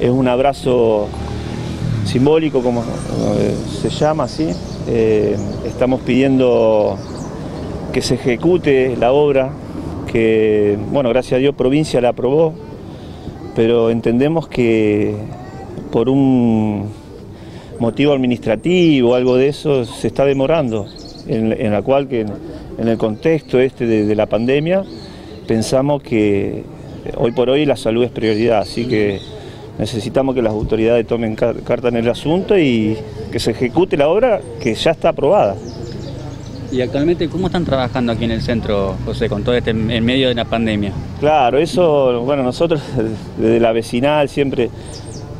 es un abrazo simbólico, como eh, se llama así. Eh, estamos pidiendo que se ejecute la obra, que, bueno, gracias a Dios provincia la aprobó, pero entendemos que por un motivo administrativo o algo de eso se está demorando, en, la cual que en, el contexto este de, de la pandemia pensamos que hoy por hoy la salud es prioridad, así que necesitamos que las autoridades tomen carta en el asunto y que se ejecute la obra que ya está aprobada. ¿Y actualmente cómo están trabajando aquí en el centro, José, con todo este en medio de la pandemia? Claro, eso, bueno, nosotros desde la vecinal siempre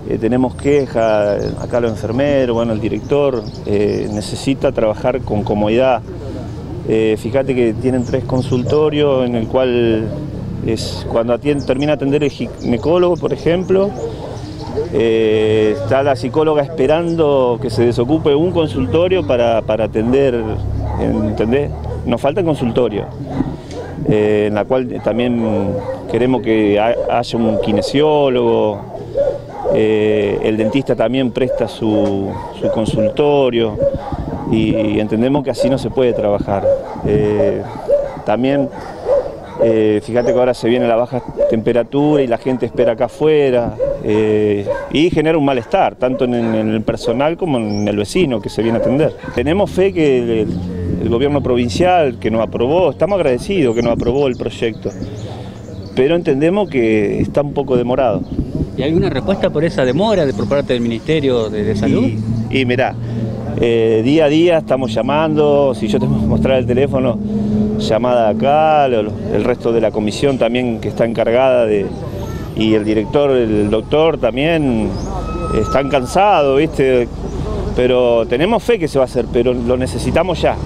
eh, tenemos quejas, acá los enfermeros, bueno, el director eh, necesita trabajar con comodidad. Eh, fíjate que tienen tres consultorios en el cual es cuando termina de atender el ginecólogo, por ejemplo, está la psicóloga esperando que se desocupe un consultorio para, atender, ¿entendés? Nos falta el consultorio, en la cual también queremos que haya un kinesiólogo, eh, el dentista también presta su, consultorio y, entendemos que así no se puede trabajar. Eh, también, eh, fíjate que ahora se viene la baja temperatura y la gente espera acá afuera y genera un malestar, tanto en, el personal como en el vecino que se viene a atender. Tenemos fe que el, el gobierno provincial que nos aprobó, estamos agradecidos que nos aprobó el proyecto, pero entendemos que está un poco demorado. ¿Y alguna respuesta por esa demora de por parte del Ministerio de, Salud? Y, mirá, eh, día a día estamos llamando, si yo te voy a mostrar el teléfono, llamada acá, el resto de la comisión también que está encargada de, y el director, el doctor también, están cansados, ¿viste? Pero tenemos fe que se va a hacer, pero lo necesitamos ya.